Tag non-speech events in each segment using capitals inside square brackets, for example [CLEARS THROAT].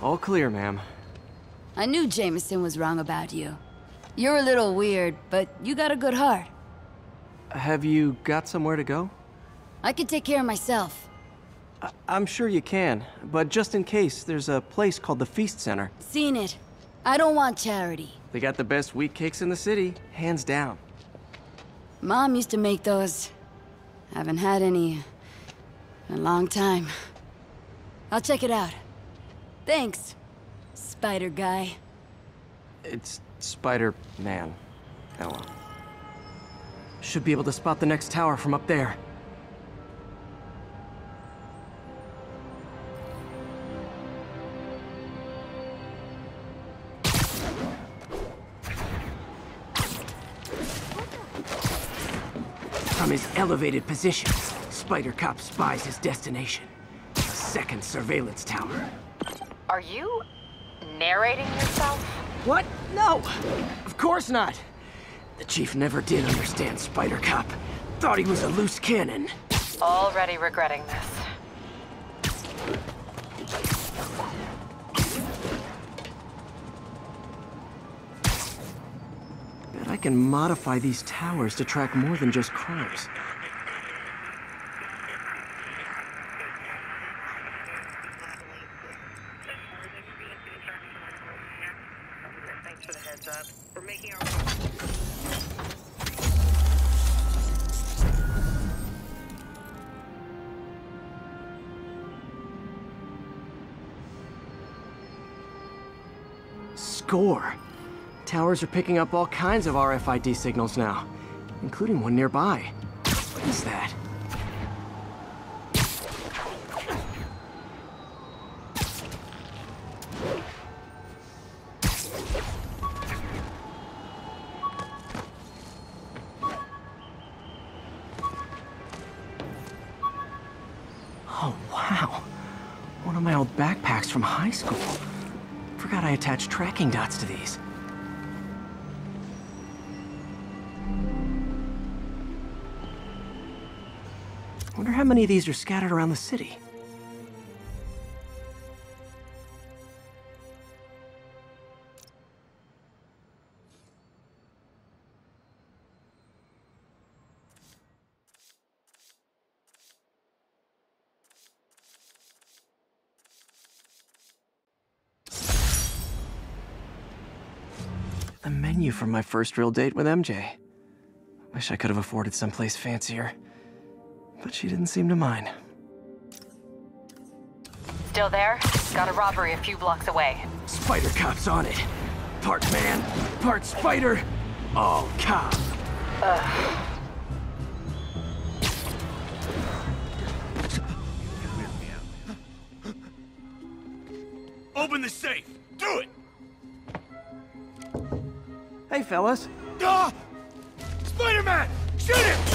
All clear, ma'am. I knew Jameson was wrong about you. You're a little weird, but you got a good heart. Have you got somewhere to go? I can take care of myself. I I'm sure you can, but just in case, there's a place called the Feast Center. Seen it. I don't want charity. They got the best wheat cakes in the city, hands down. Mom used to make those. Haven't had any in a long time. I'll check it out. Thanks, Spider Guy. It's Spider-Man. Well. Should be able to spot the next tower from up there. Elevated position, Spider Cop spies his destination. Second surveillance tower. Are you narrating yourself? What? No! Of course not! The Chief never did understand Spider Cop. Thought he was a loose cannon. Already regretting this. I can modify these towers to track more than just crimes. Score! Towers are picking up all kinds of RFID signals now, including one nearby. What is that? Oh, wow. One of my old backpacks from high school. Forgot I attached tracking dots to these. Many of these are scattered around the city. The menu from my first real date with MJ. Wish I could have afforded someplace fancier. But she didn't seem to mind. Still there? Got a robbery a few blocks away. Spider Cop's on it. Part man, part spider, all cop. Open the safe! Do it! Hey, fellas. Ah! Spider-Man! Shoot him!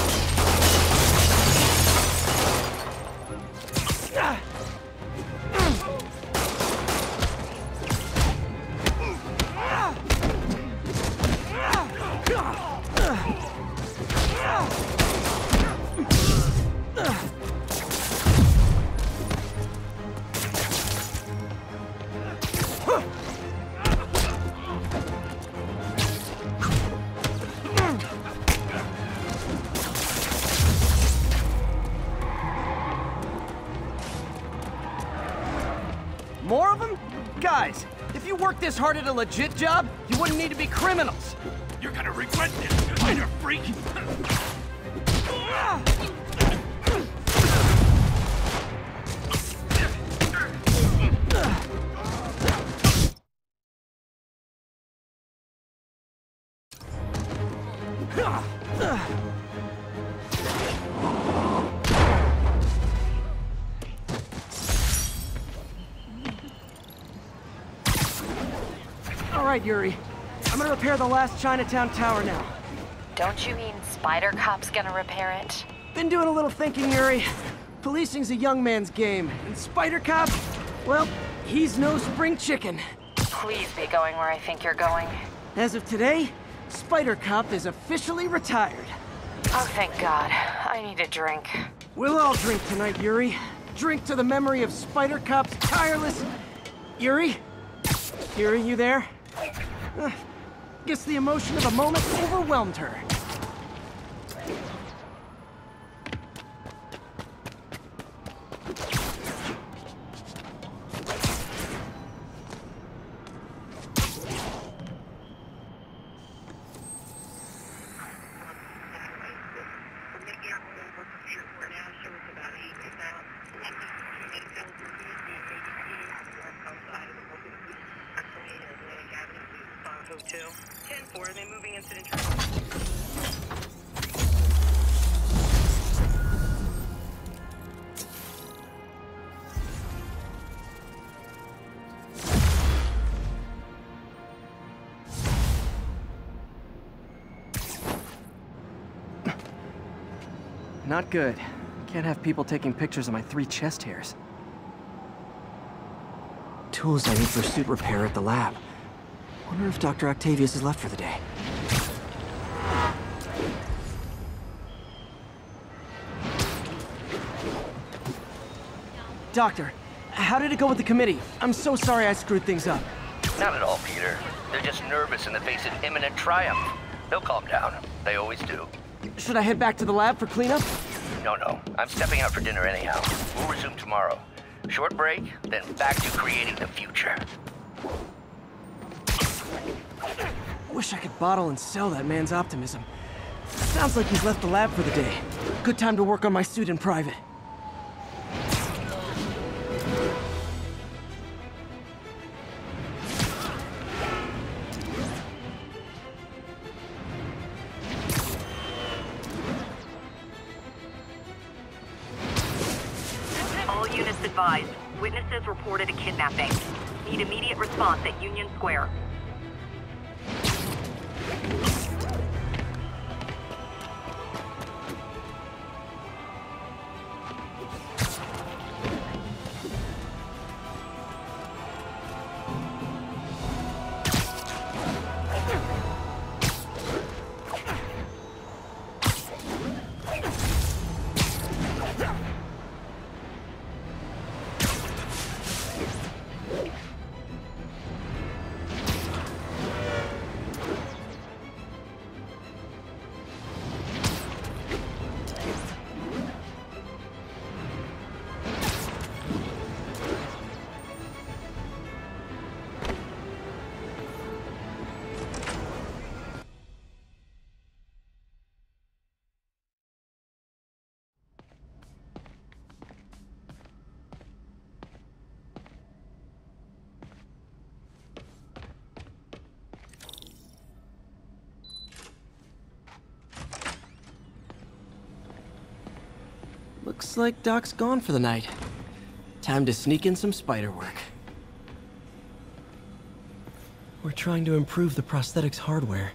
You hard a legit job, you wouldn't need to be criminals. You're gonna regret this, spider freak! Yuri. I'm gonna repair the last Chinatown tower now. Don't you mean Spider Cop's gonna repair it? Been doing a little thinking, Yuri. Policing's a young man's game, and Spider Cop, well, he's no spring chicken. Please be going where I think you're going. As of today, Spider Cop is officially retired. Oh, thank God. I need a drink. We'll all drink tonight, Yuri. Drink to the memory of Spider Cop's tireless... Yuri? Yuri, you there? Guess the emotion of the moment overwhelmed her. We're making our way over to Airport now, so it's about eight to now. Eight thousand feet, the ADP, north outside of the Brooklyn Beach, actually in Atlantic Avenue, Spa Hotel. Ten then incident. Not good. Can't have people taking pictures of my three chest hairs. Tools I need for suit repair at the lab. Wonder if Dr. Octavius is left for the day. Doctor, how did it go with the committee? I'm so sorry I screwed things up. Not at all, Peter. They're just nervous in the face of imminent triumph. They'll calm down. They always do. Should I head back to the lab for cleanup? No, no. I'm stepping out for dinner anyhow. We'll resume tomorrow. Short break, then back to creating the future. Wish I could bottle and sell that man's optimism. Sounds like he's left the lab for the day. Good time to work on my suit in private. Looks like Doc's gone for the night. Time to sneak in some spider work. We're trying to improve the prosthetics hardware.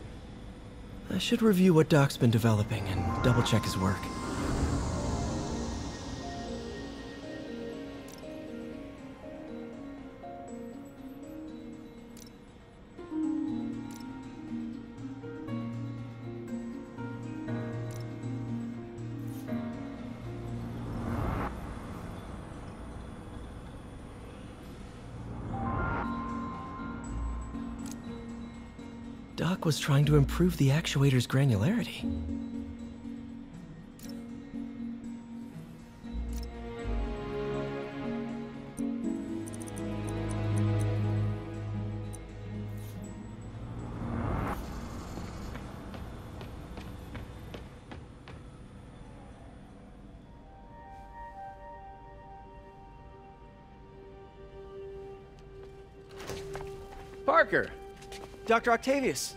I should review what Doc's been developing and double check his work. Was trying to improve the actuator's granularity. Parker! Dr. Octavius,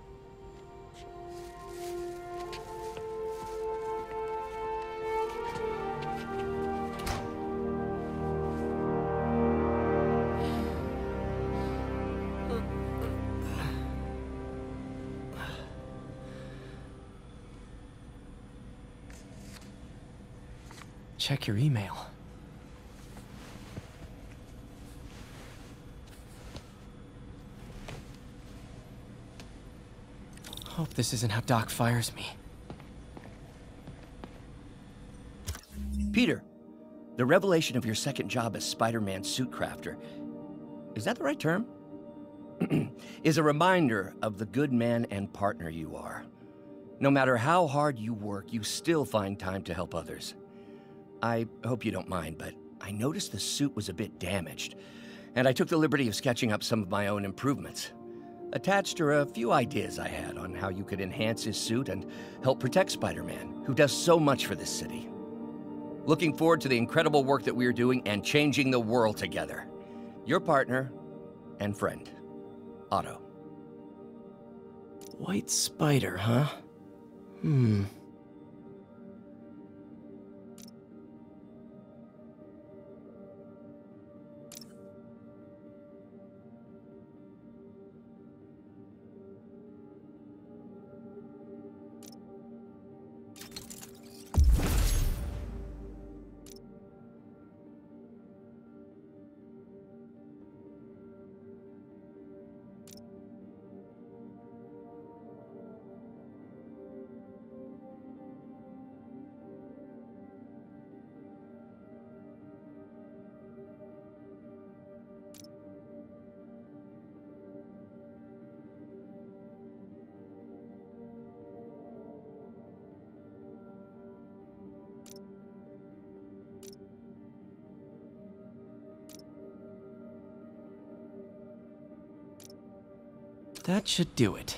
Check your email. Hope this isn't how Doc fires me. Peter, the revelation of your second job as Spider-Man suit crafter, is that the right term? [CLEARS THROAT] is a reminder of the good man and partner you are. No matter how hard you work, you still find time to help others. I hope you don't mind, but I noticed the suit was a bit damaged, and I took the liberty of sketching up some of my own improvements. Attached are a few ideas I had on how you could enhance his suit and help protect Spider Man, who does so much for this city. Looking forward to the incredible work that we are doing and changing the world together. Your partner and friend, Otto. White spider, huh? Hmm. That should do it.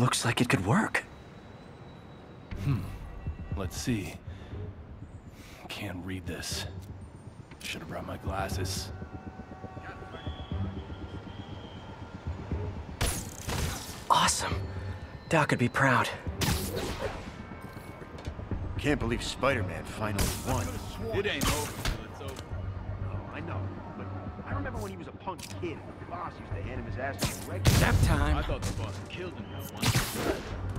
Looks like it could work. Hmm. Let's see. Can't read this. Should have brought my glasses. Awesome. Doc would be proud. Can't believe Spider-Man finally won. It ain't over till it's over. Kid the boss used to hand him his ass to the regular. Nap time. I thought the boss killed him that one.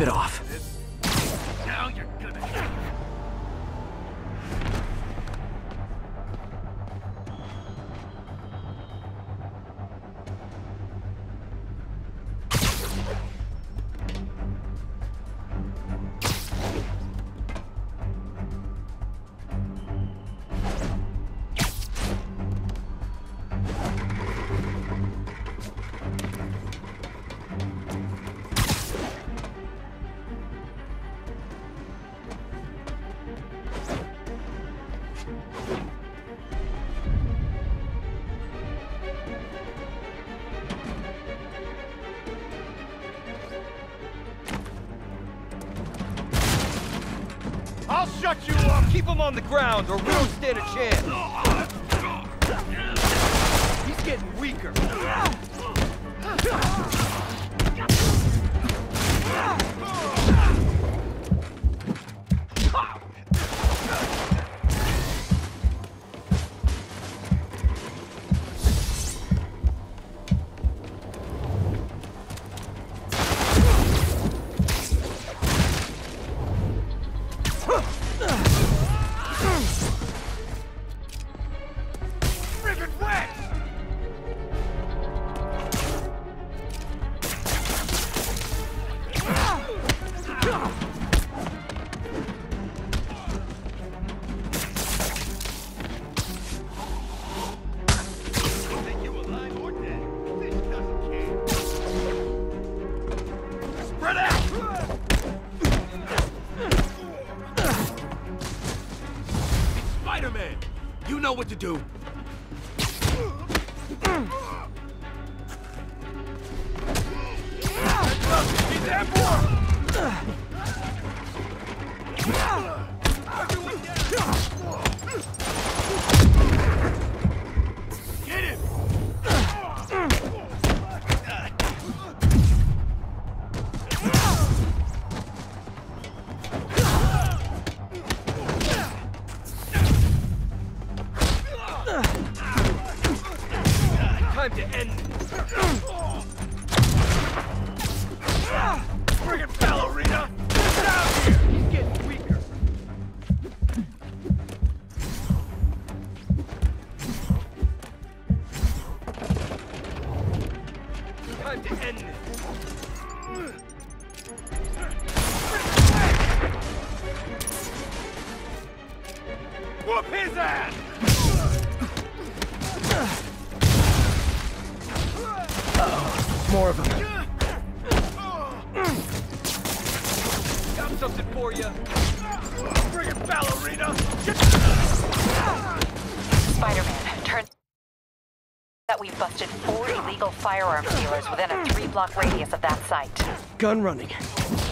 It off. Keep him on the ground or we don't stand a chance! Radius of that site. Gun running.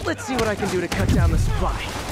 Let's see what I can do to cut down the supply.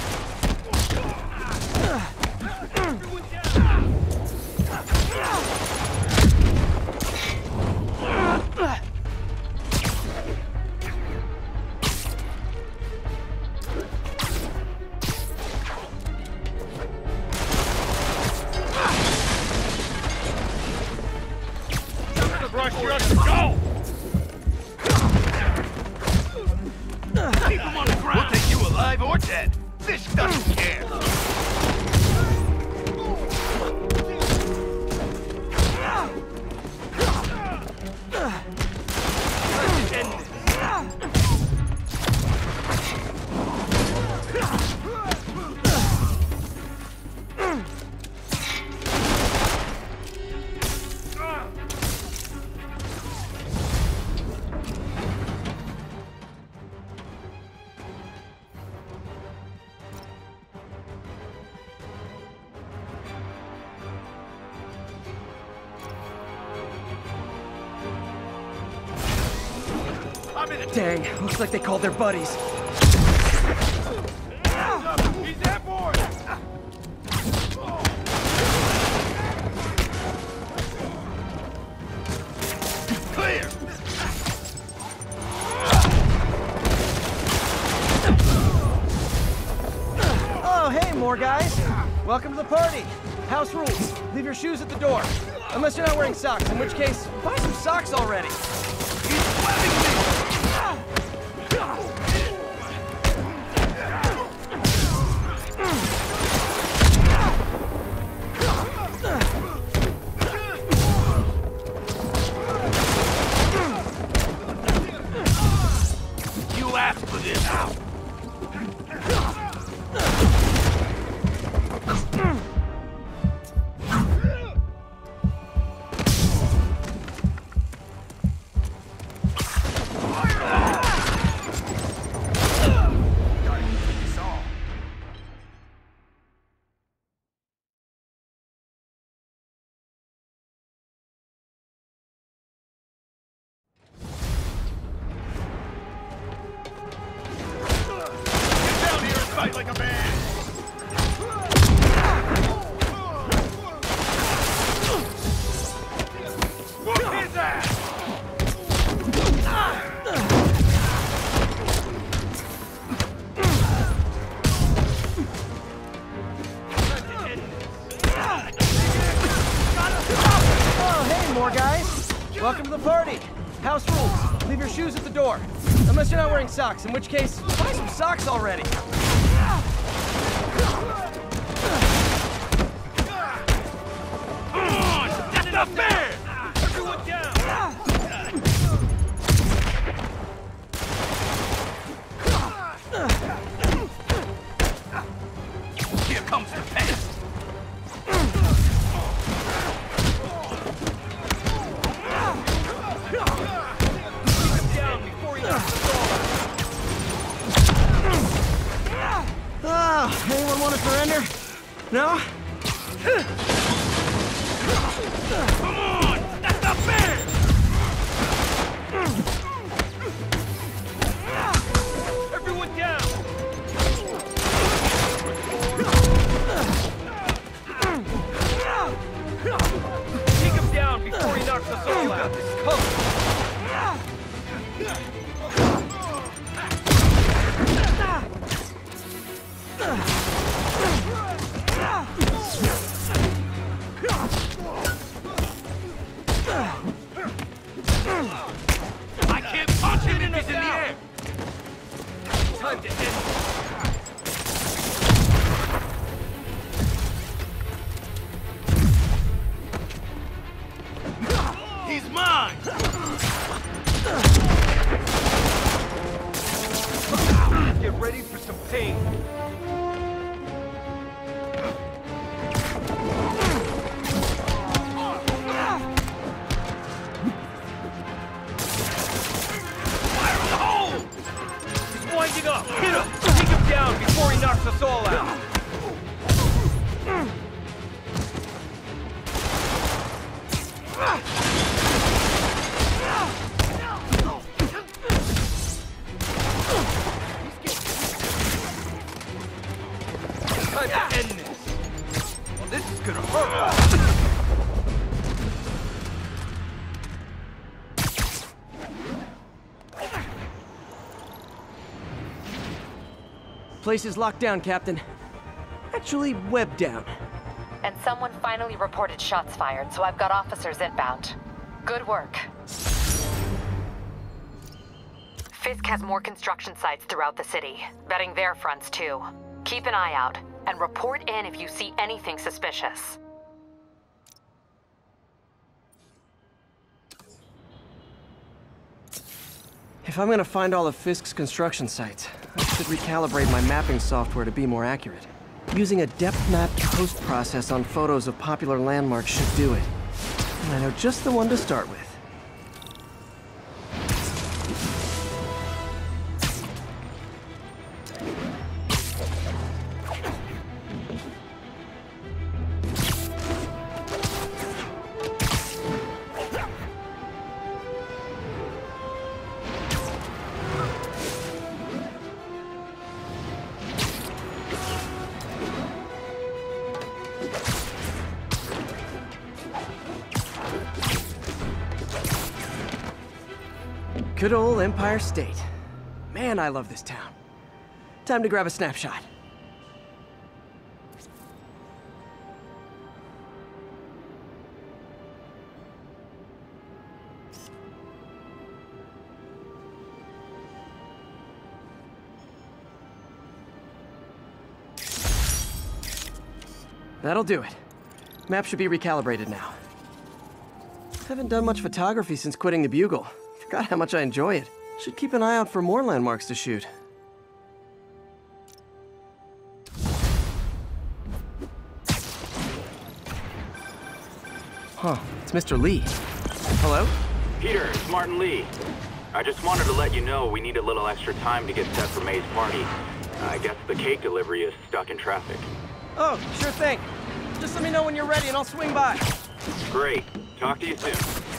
Looks like they called their buddies. Oh, Welcome to the party. House rules. Leave your shoes at the door. Unless you're not wearing socks, in which case, bye socks, in which case, buy some socks already. ready for some pain. Place is locked down, Captain. Actually, webbed down. And someone finally reported shots fired, so I've got officers inbound. Good work. Fisk has more construction sites throughout the city, betting their fronts too. Keep an eye out, and report in if you see anything suspicious. If I'm gonna find all of Fisk's construction sites, I should recalibrate my mapping software to be more accurate. Using a depth map post-process on photos of popular landmarks should do it. And I know just the one to start with. Good old Empire State. Man, I love this town. Time to grab a snapshot. That'll do it. Map should be recalibrated now. Haven't done much photography since quitting the Bugle. Forgot how much I enjoy it. Should keep an eye out for more landmarks to shoot. Huh, it's Mr. Lee. Hello? Peter, it's Martin Lee. I just wanted to let you know we need a little extra time to get set for May's party. I guess the cake delivery is stuck in traffic. Oh, sure thing. Just let me know when you're ready and I'll swing by. Great. Talk to you soon.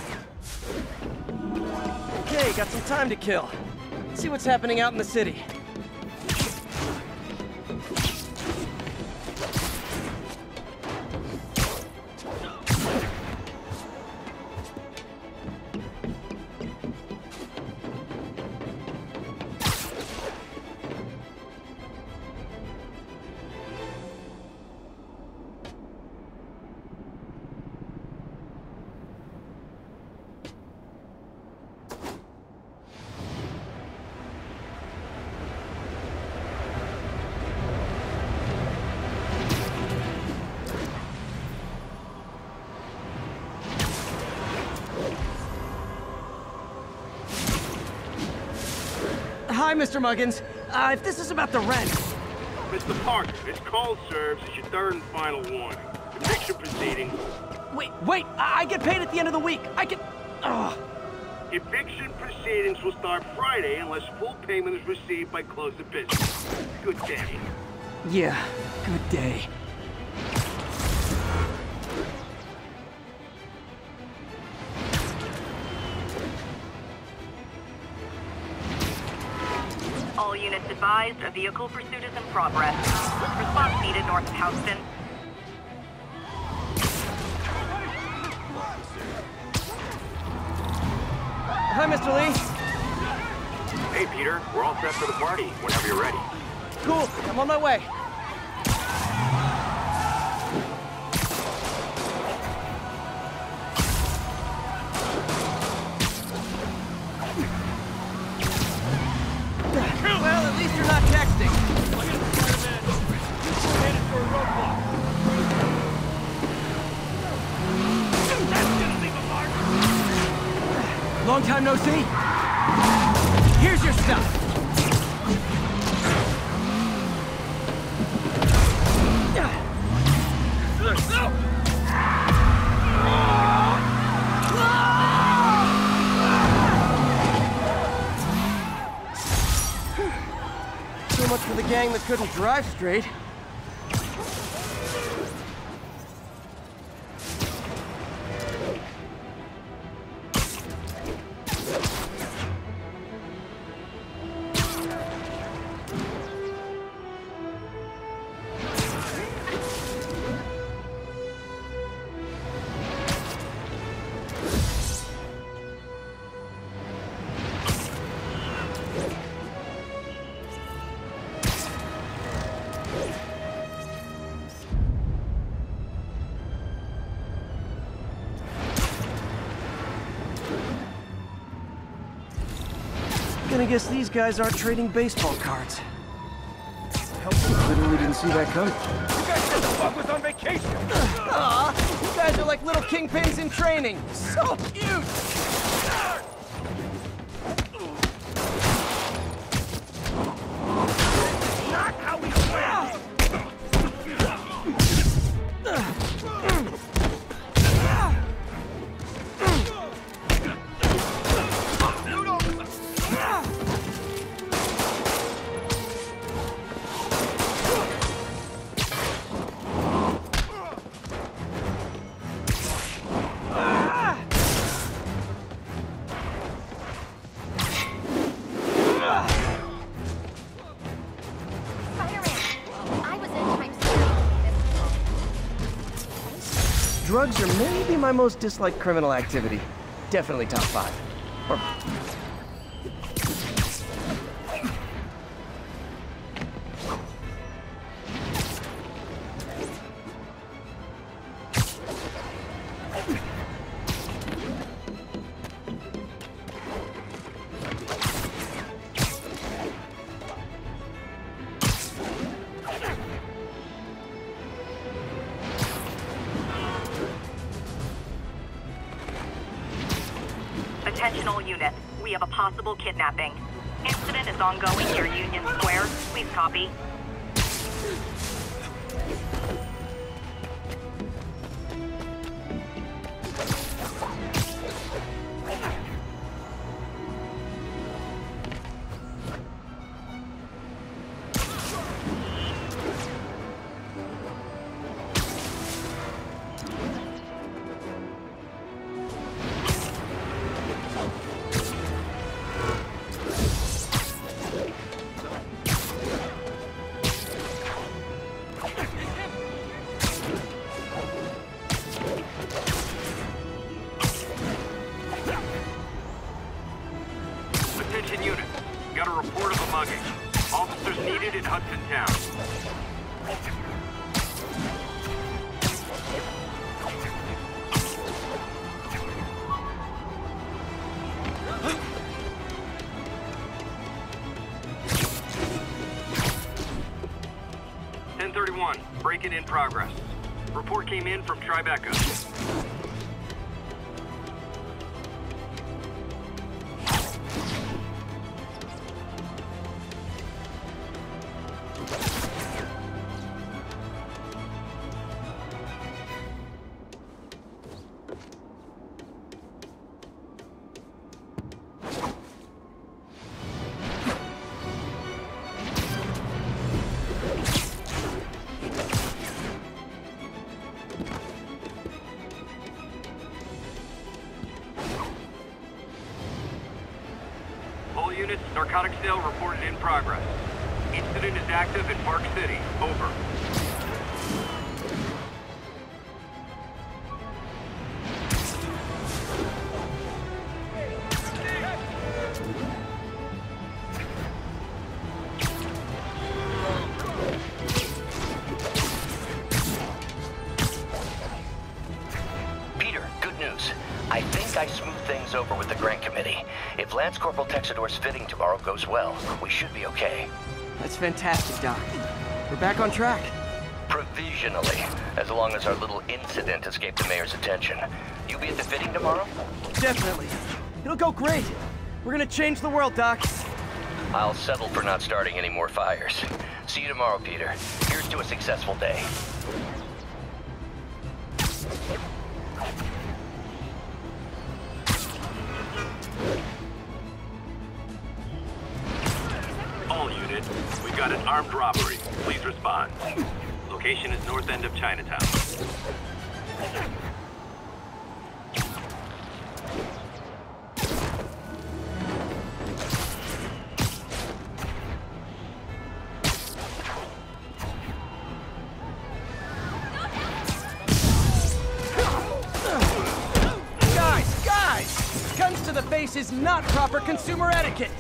Okay, got some time to kill. Let's see what's happening out in the city. Mr. Muggins. Uh, if this is about the rent, Mr. Parker, this call serves as your third and final warning. Eviction proceedings. Wait, wait! I, I get paid at the end of the week. I get. Ugh. Eviction proceedings will start Friday unless full payment is received by close of business. Good day. Yeah, good day. Advised, a vehicle pursuit is in progress. Response needed north of Houston. Hi, Mr. Lee. Hey, Peter, we're all set for the party whenever you're ready. Cool, I'm on my way. Couldn't drive straight. Gonna guess these guys aren't trading baseball cards. I Literally didn't see that coming. You guys said the fuck was on vacation! Aw, you guys are like little kingpins in training. So cute! My most disliked criminal activity. Definitely top five. Union Square. Please copy. In progress. Report came in from Tribeca. Committee. If Lance Corporal Texador's fitting tomorrow goes well, we should be okay. that's fantastic, Doc. We're back on track. Provisionally, as long as our little incident escaped the mayor's attention. You'll be at the fitting tomorrow? Definitely. It'll go great. We're gonna change the world, Doc. I'll settle for not starting any more fires. See you tomorrow, Peter. Here's to a successful day. Got an armed robbery. Please respond. Location is north end of Chinatown. Guys, guys! Guns to the face is not proper consumer etiquette.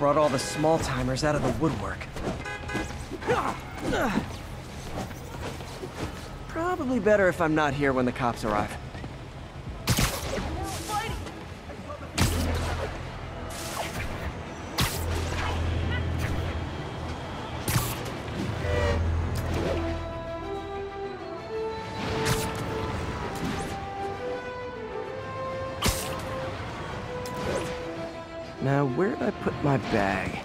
Brought all the small-timers out of the woodwork. Probably better if I'm not here when the cops arrive. Now, where did I put my bag?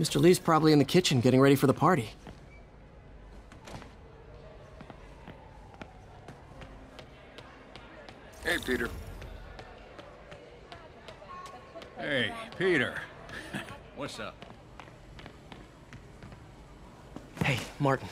Mr. Li's probably in the kitchen getting ready for the party.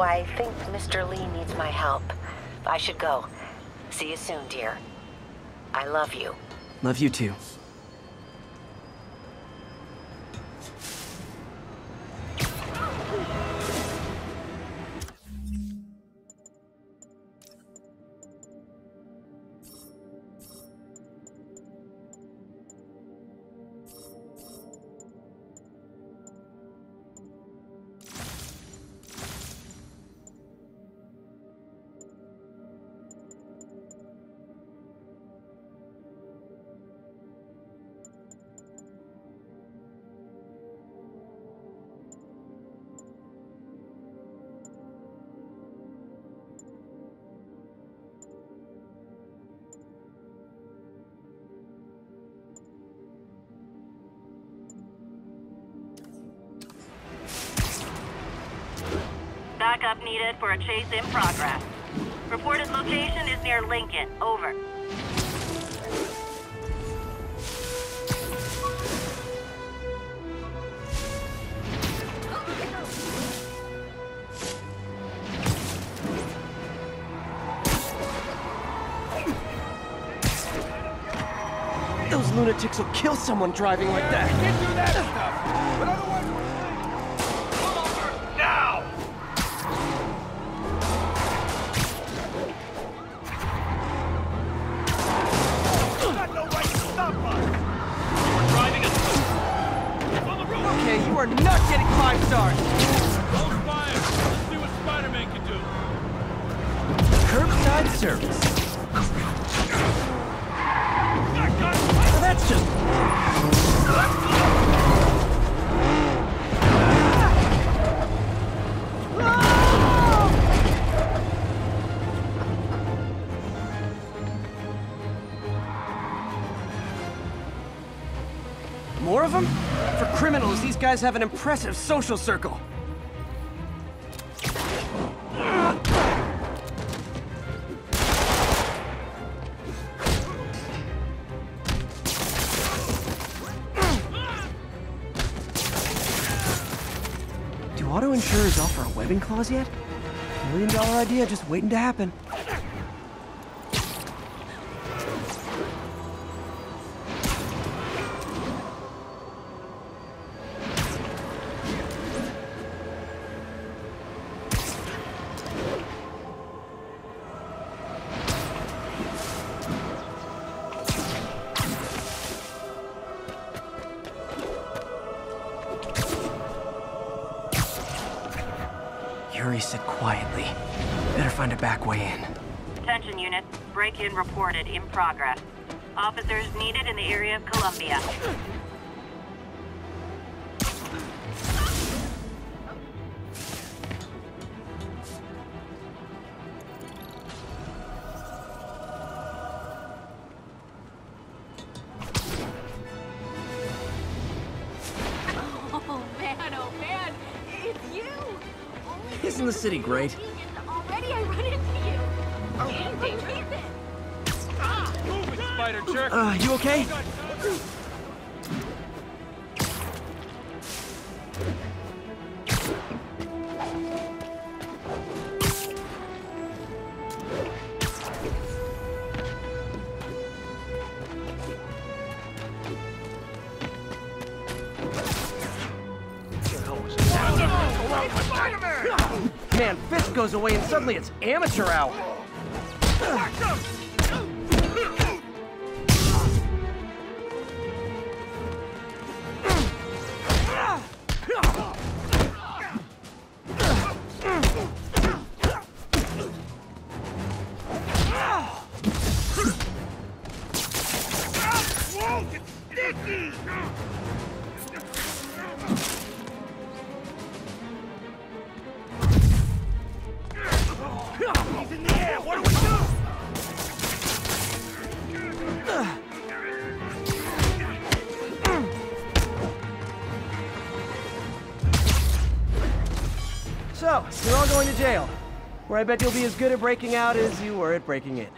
I think Mr. Li needs my help. I should go. See you soon, dear. I love you. Love you too. Backup needed for a chase in progress. Reported location is near Lincoln. Over. Those lunatics will kill someone driving like that. Stars. Hold fire. Let's see what Spider-Man can do. Curbside service. Guys have an impressive social circle. Do auto insurers offer a webbing clause yet? Million dollar idea just waiting to happen. Break-in reported in progress. Officers needed in the area of Columbia. Oh man, oh man, it's you! Isn't the city great? Going to jail, where I bet you'll be as good at breaking out as you were at breaking in.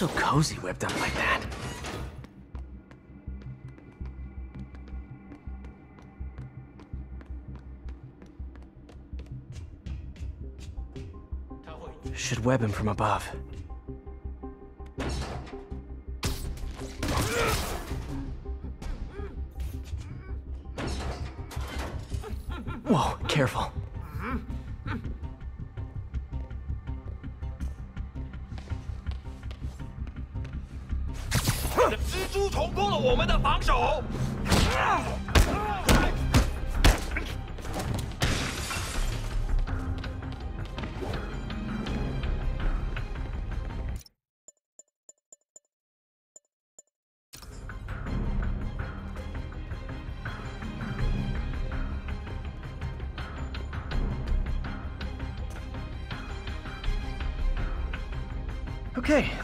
So cozy whipped up like that. Should web him from above.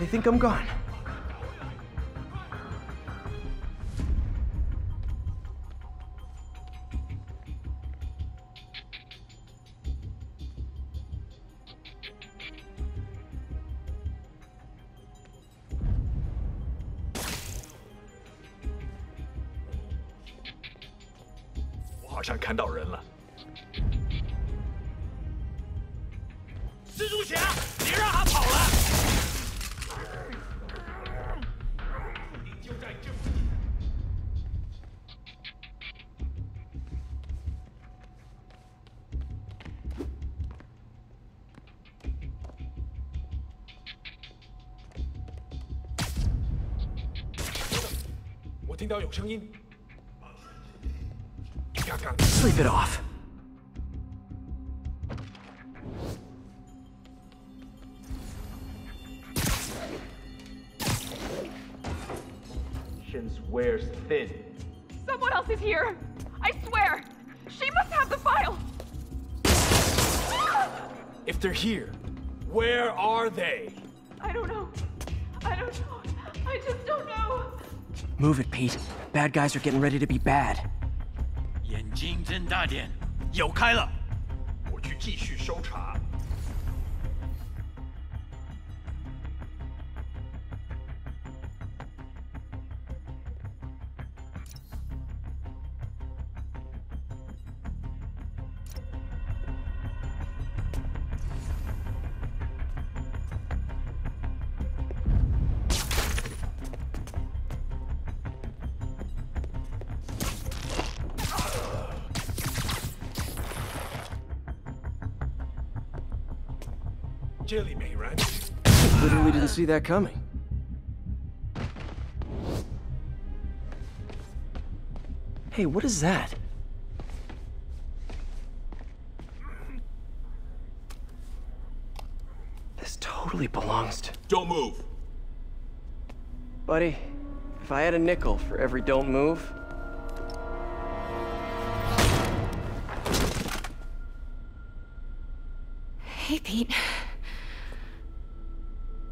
They think I'm gone. “我听到有声音。看看， Sleep it off. Patience wears thin. Someone else is here. I swear. She must have the file. If they're here, where are they? Move it, Pete. Bad guys are getting ready to be bad. 眼睛睁大点，有开了，我去继续搜查。 see that coming. Hey, what is that? This totally belongs to... Don't move! Buddy, if I had a nickel for every don't move... Hey, Pete.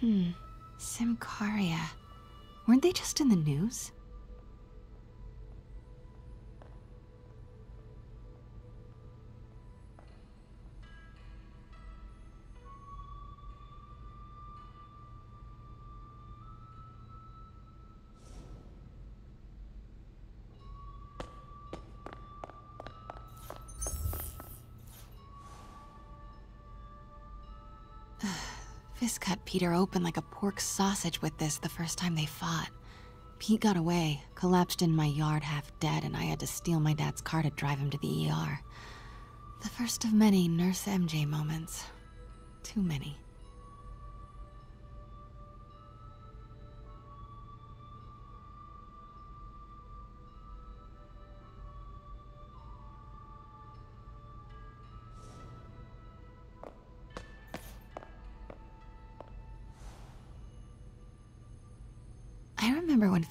Hmm. Symkaria. Weren't they just in the news? Peter open like a pork sausage with this the first time they fought. Pete got away, collapsed in my yard half dead, and I had to steal my dad's car to drive him to the ER. The first of many Nurse MJ moments. Too many.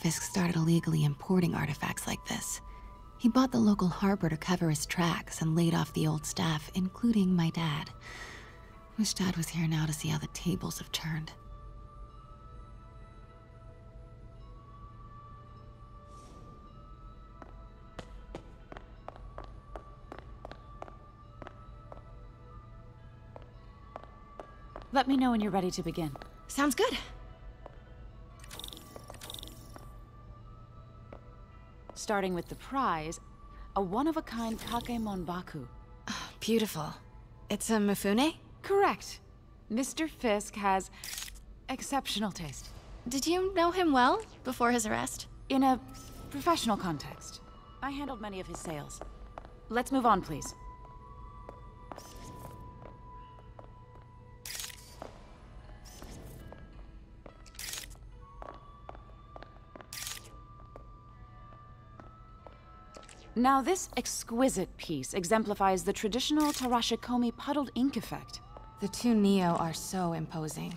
Fisk started illegally importing artifacts like this. He bought the local harbor to cover his tracks and laid off the old staff, including my dad. Wish Dad was here now to see how the tables have turned. Let me know when you're ready to begin. Sounds good. Starting with the prize, a one-of-a-kind Kakiemon Baku. Beautiful. It's a Mifune? Correct. Mr. Fisk has exceptional taste. Did you know him well before his arrest? In a professional context. I handled many of his sales. Let's move on, please. Now, this exquisite piece exemplifies the traditional Tarashikomi puddled ink effect. The two Nio are so imposing.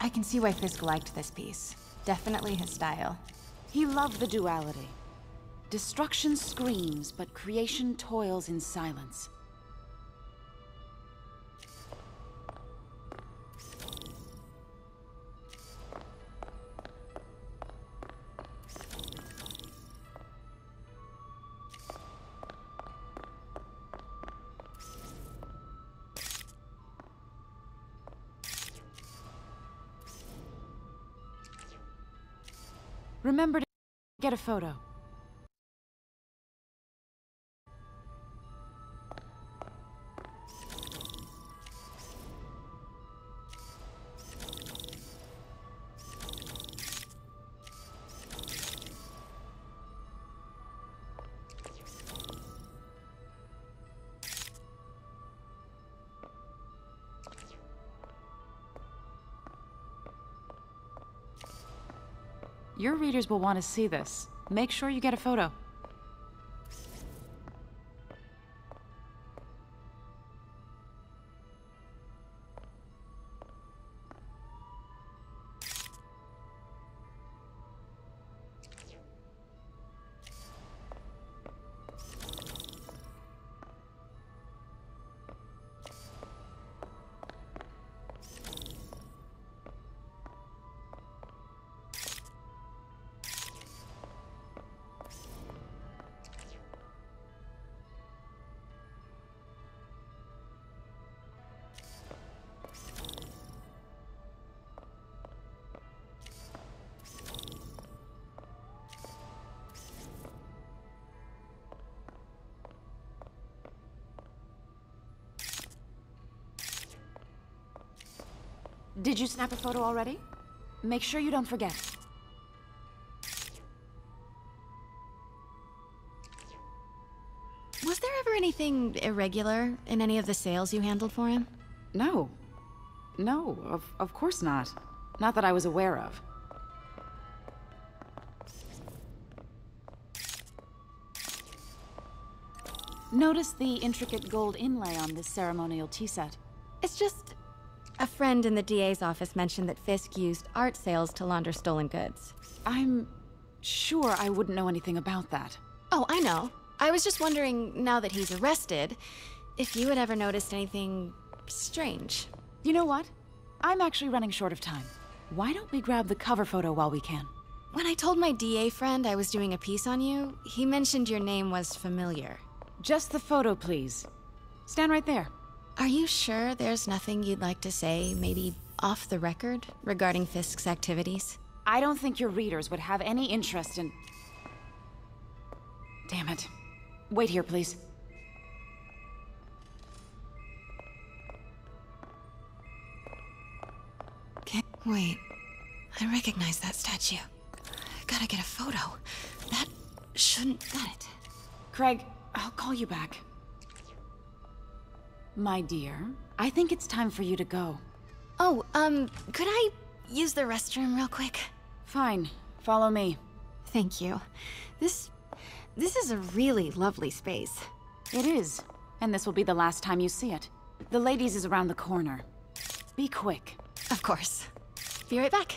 I can see why Fisk liked this piece. Definitely his style. He loved the duality. Destruction screams, but creation toils in silence. Get a photo. Your readers will want to see this. Make sure you get a photo. Did you snap a photo already? Make sure you don't forget. Was there ever anything irregular in any of the sales you handled for him? No. No, of, of course not. Not that I was aware of. Notice the intricate gold inlay on this ceremonial tea set. It's just... A friend in the DA's office mentioned that Fisk used art sales to launder stolen goods. I'm sure I wouldn't know anything about that. Oh, I know. I was just wondering, now that he's arrested, if you had ever noticed anything strange. You know what? I'm actually running short of time. Why don't we grab the cover photo while we can? When I told my DA friend I was doing a piece on you, he mentioned your name was familiar. Just the photo, please. Stand right there. Are you sure there's nothing you'd like to say, maybe off the record, regarding Fisk's activities? I don't think your readers would have any interest in... Damn it. Wait here, please. Okay, wait. I recognize that statue. Gotta get a photo. That shouldn't... Got it. Craig, I'll call you back. My dear, I think it's time for you to go. Oh, um, could I use the restroom real quick? Fine. Follow me. Thank you. This... this is a really lovely space. It is. And this will be the last time you see it. The ladies is around the corner. Be quick. Of course. Be right back.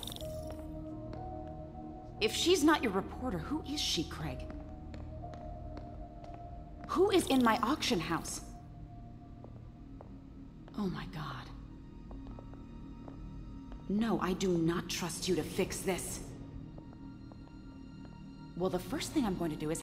If she's not your reporter, who is she, Craig? Who is in my auction house? Oh my god. No, I do not trust you to fix this. Well, the first thing I'm going to do is